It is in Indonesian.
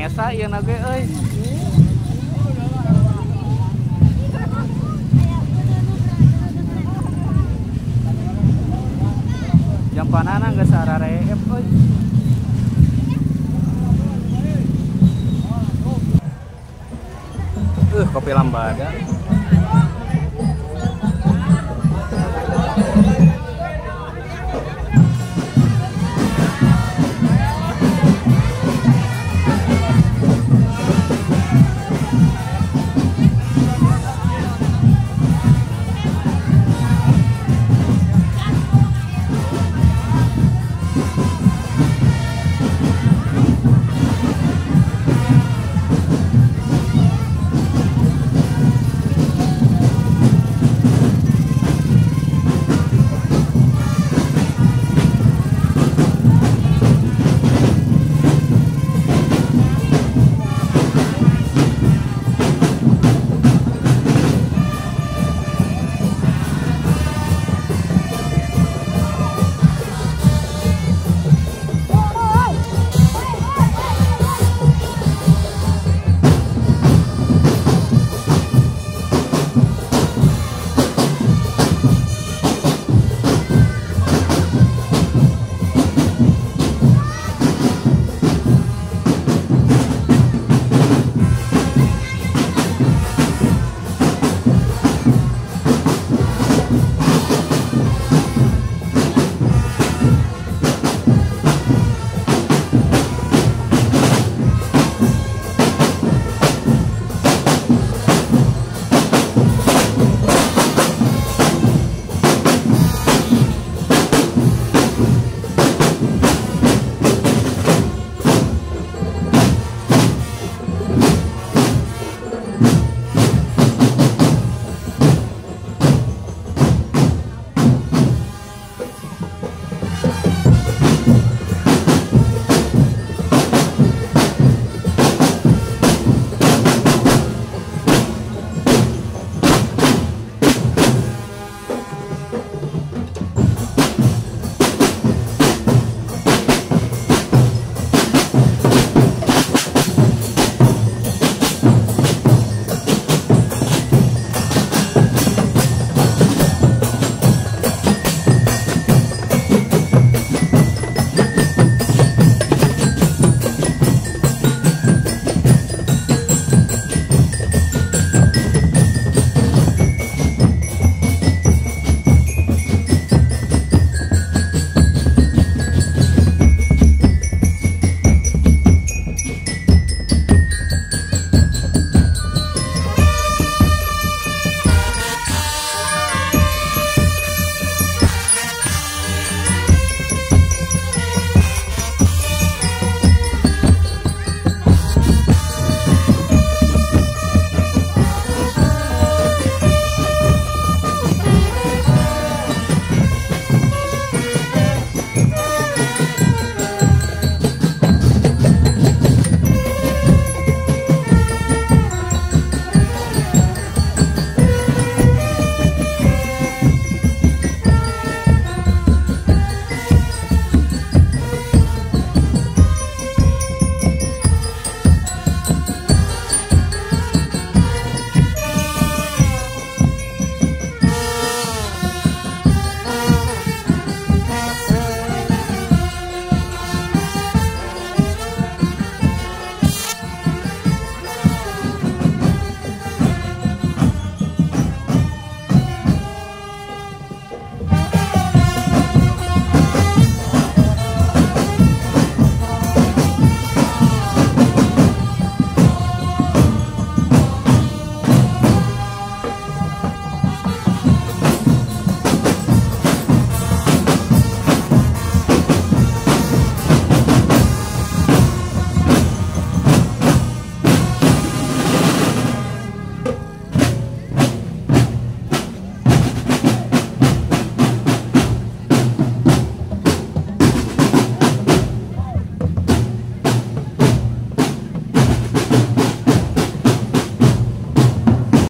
mesa ya na jam euy. Jampanana geus sarareep euy. Uh, kopi lambada.